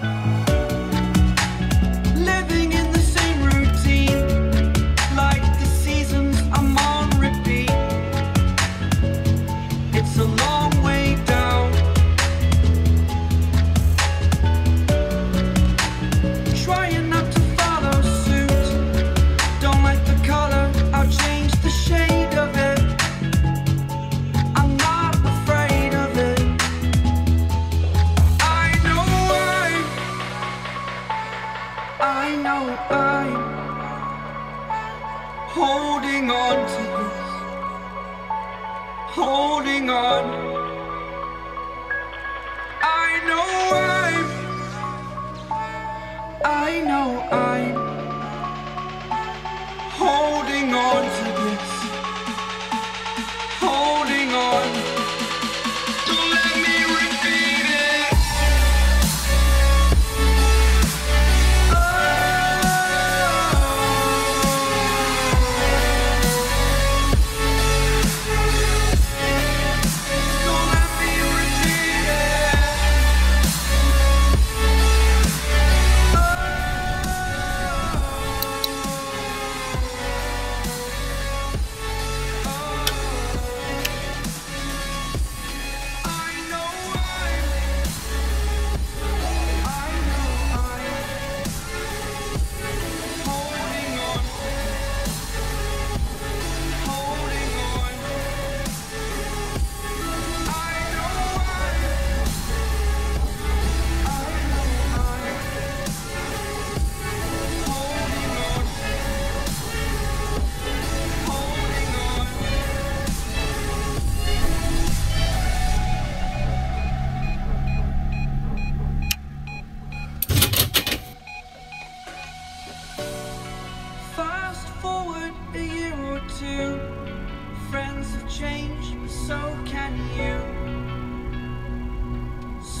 Bye.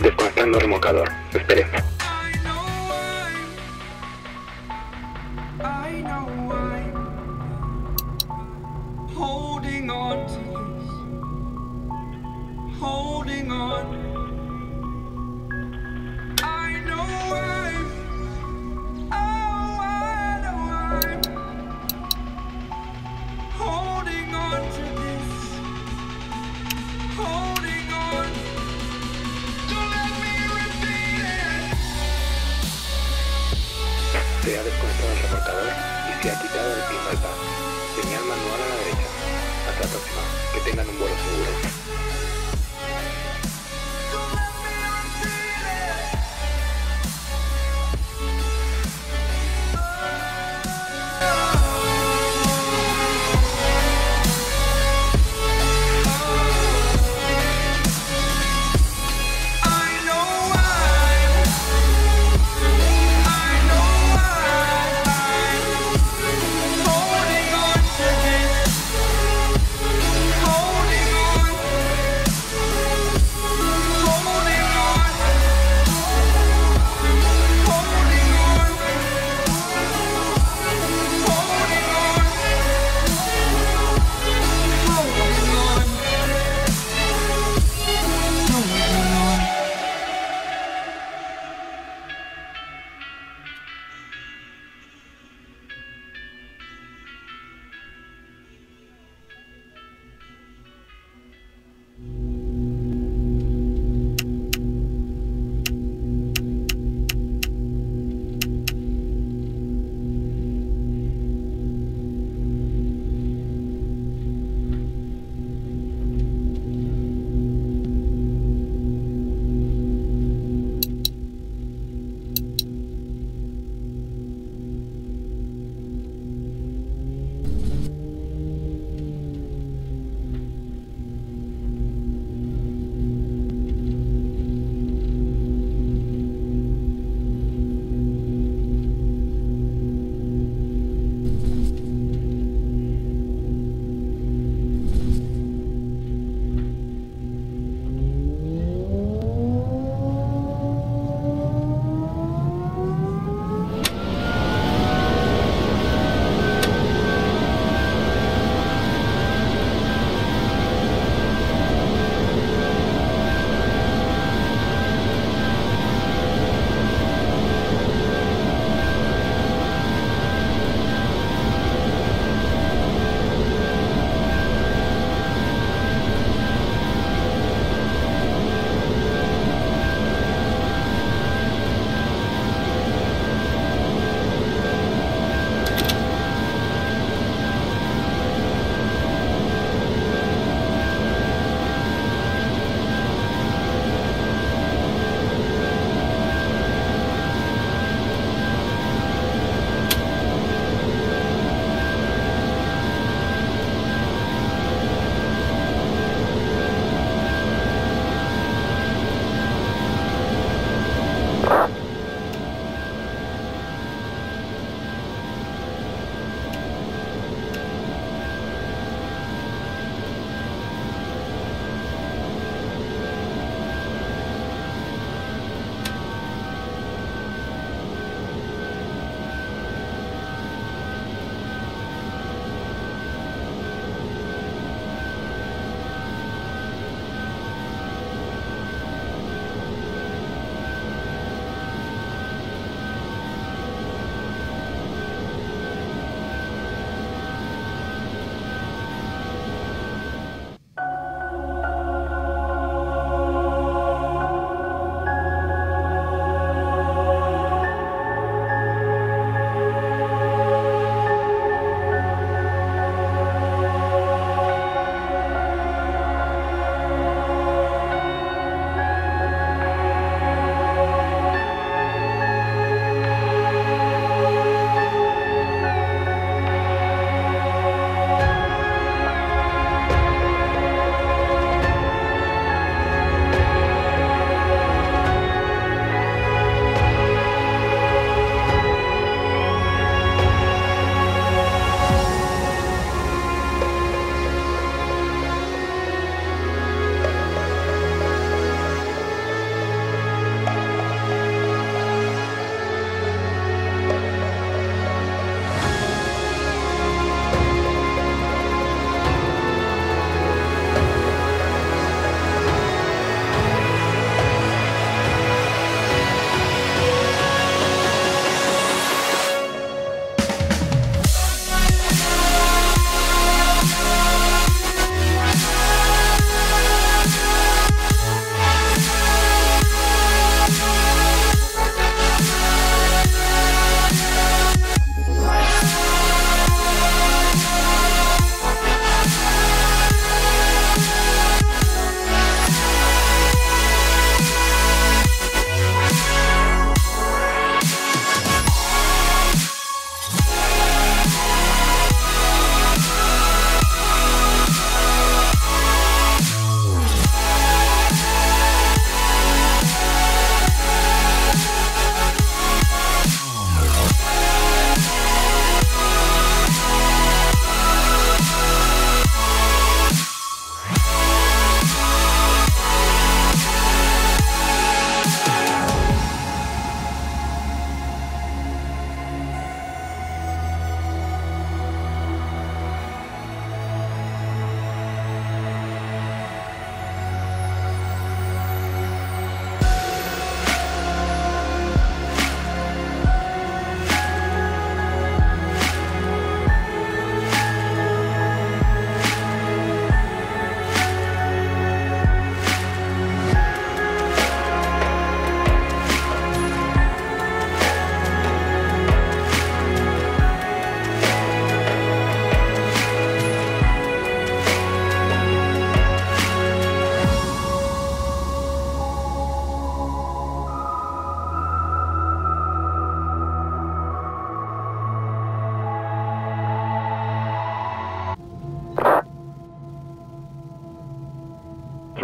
desconectando remolcador. Esperemos.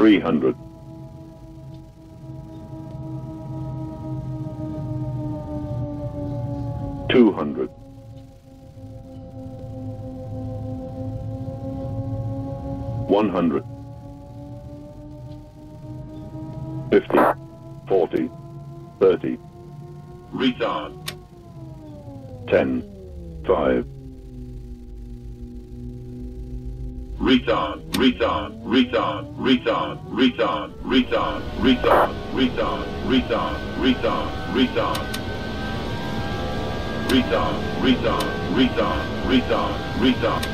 300. Two hundred. One hundred. Fifty. Forty. Thirty. Retard. Ten. Five. Retard. Retard. Retard. Retard. Retard. Retard. Retard. Retard. Retard. Retard. Retard. Retard. Retard. Retard. Retard. Retard.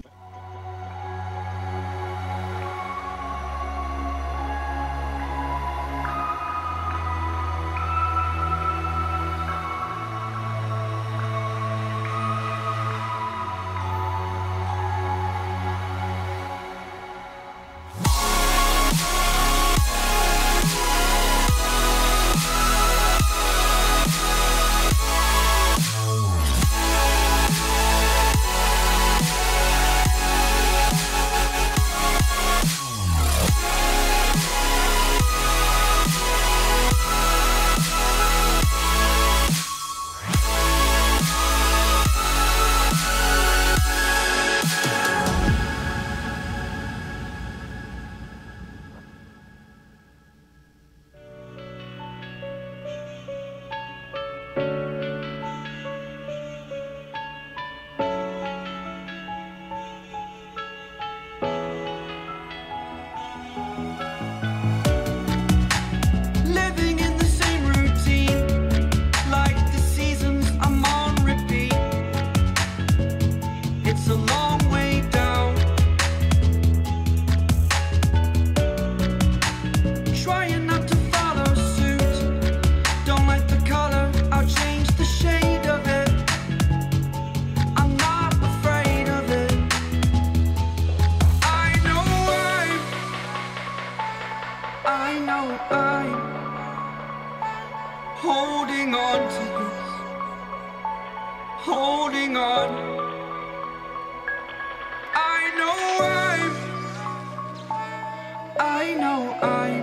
Trying not to follow suit. Don't like the color, I'll change the shade of it. I'm not afraid of it. I know I'm. I know I'm holding on to this, holding on. I know I'm, I know I'm